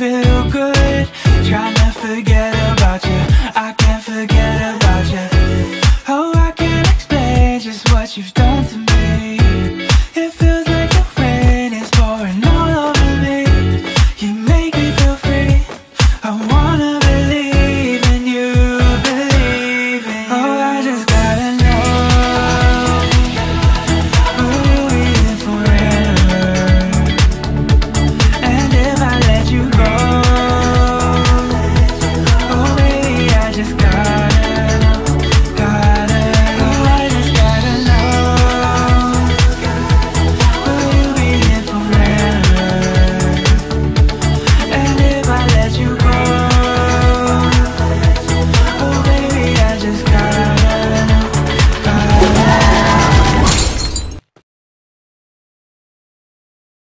feel good. Trying to forget about you I can't forget about you Oh, I can't explain just what you've done to me. It feels